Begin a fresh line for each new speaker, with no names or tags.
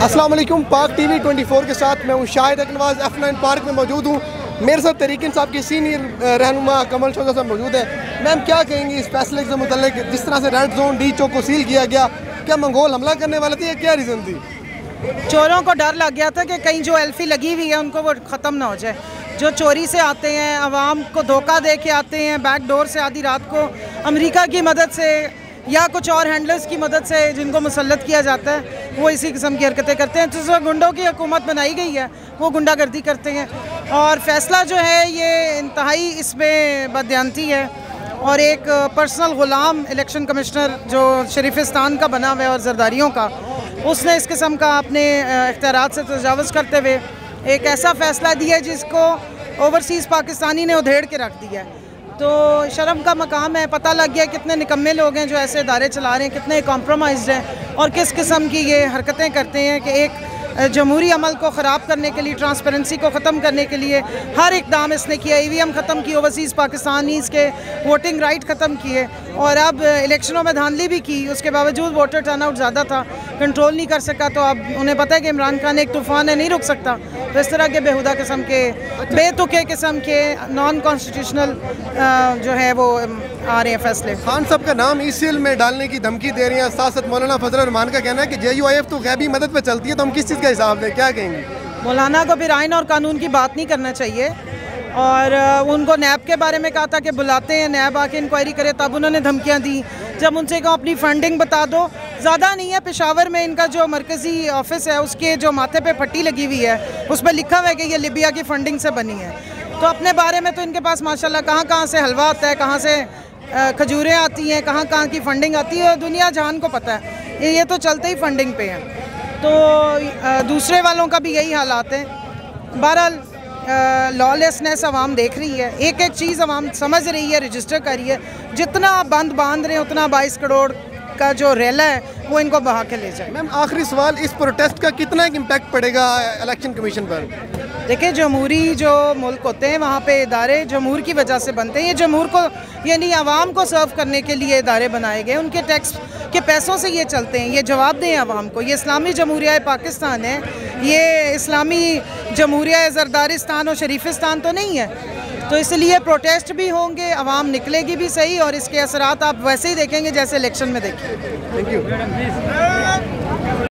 वालेकुम, पाक टीवी 24 के साथ मैं हूँ शाहिद अकनवाज एफ़ नाइन पार्क में मौजूद हूँ। मेरे साथ तरीक साहब की सीनियर रहनुमा कमल शोजा साहब मौजूद है। मैम, क्या कहेंगी इस फैसले से मुतल जिस तरह से रेड जोन डी चौक को सील किया गया, क्या मंगोल हमला करने वाले थे या क्या रीज़न थी?
चोरों को डर लग गया था कि कहीं जो एल्फी लगी हुई है, उनको वो ख़त्म ना हो जाए। जो चोरी से आते हैं आवाम को धोखा दे के आते हैं बैक डोर से आधी रात को अमेरिका की मदद से या कुछ और हैंडलर्स की मदद से जिनको मुसलत किया जाता है, वो इसी किस्म की हरकतें करते हैं। जिस गुंडों की हुकूमत बनाई गई है, वो गुंडागर्दी करते हैं। और फैसला जो है, ये इंतहाई इसमें बदयांती है। और एक पर्सनल ग़ुलाम इलेक्शन कमिश्नर जो शरीफिस्तान का बना हुआ है और जरदारियों का, उसने इस किस्म का अपने अख्तियार से तजावज़ करते हुए एक ऐसा फ़ैसला दिया जिसको ओवरसीज़ पाकिस्तानी ने उधेड़ के रख दिया है। तो शर्म का मकाम है, पता लग गया कितने निकम्मे लोग हैं जो ऐसे इदारे चला रहे हैं, कितने कॉम्प्रोमाइज़ हैं और किस किस्म की ये हरकतें करते हैं कि एक जमहूरी अमल को ख़राब करने के लिए ट्रांसपेरेंसी को ख़त्म करने के लिए हर इकदाम इसने किया ई वी एम ख़त्म की ओवरसीज़ पाकिस्तानीज़ के वोटिंग राइट ख़त्म किए। और अब इलेक्शनों में धांधली भी की उसके बावजूद वोटर टर्नआउट ज़्यादा था कंट्रोल नहीं कर सका तो अब उन्हें पता है कि इमरान खान एक तूफ़ान है नहीं रुक सकता। तो इस तरह के बेहुदा किस्म के बेतुके किस्म के नॉन कॉन्स्टिट्यूशनल जो है वो आ रहे हैं फैसले।
खान साहब का नाम ईसीएल में डालने की धमकी दे रही हैं। साथ साथ मौलाना फजल रहमान का कहना है कि जे यू आई एफ़ तो गैबी मदद पर चलती है तो हम किस चीज़ का हिसाब दें क्या कहेंगे?
मौलाना को फिर आइन और कानून की बात नहीं करना चाहिए। और उनको नैब के बारे में कहा था कि बुलाते हैं, नैब आके इंक्वायरी करे, तब उन्होंने धमकियाँ दी। जब उनसे कहा, अपनी फंडिंग बता दो। ज़्यादा नहीं है, पेशावर में इनका जो मरकज़ी ऑफ़िस है, उसके जो माथे पे पट्टी लगी हुई है, उस पर लिखा हुआ है कि ये लिबिया की फ़ंडिंग से बनी है। तो अपने बारे में तो इनके पास माशाल्लाह कहाँ कहाँ से हलवा आता है, कहाँ से खजूरें आती हैं, कहाँ कहाँ की फ़ंडिंग आती है दुनिया जहान को पता है। ये तो चलते ही फंडिंग पे हैं। तो दूसरे वालों का भी यही हालात है। बहरहाल लॉलेसनेस आवाम देख रही है। एक एक चीज़ आवाम समझ रही है रजिस्टर कर रही है। जितना आप बंद बाँध रहे हैं, उतना बाईस करोड़ का जो रैला है, वो इनको बहा के ले जाए।
मैम, आखिरी सवाल, इस प्रोटेस्ट का कितना एक इम्पैक्ट पड़ेगा इलेक्शन कमीशन पर?
देखिए, जमहूरी जो मुल्क होते हैं, वहाँ पे इदारे जमहूर की वजह से बनते हैं। ये जमहूर को, यानी आवाम को सर्व करने के लिए इदारे बनाए गए उनके टैक्स के पैसों से ये चलते हैं। ये जवाब दें आवाम को। ये इस्लामी जमहूरिया पाकिस्तान है। ये इस्लामी जमहूरिया जरदारिस्तान और शरीफिस्तान तो नहीं है। तो इसलिए प्रोटेस्ट भी होंगे, आवाम निकलेगी भी सही और इसके असरात आप वैसे ही देखेंगे जैसे इलेक्शन में देखें।
Thank you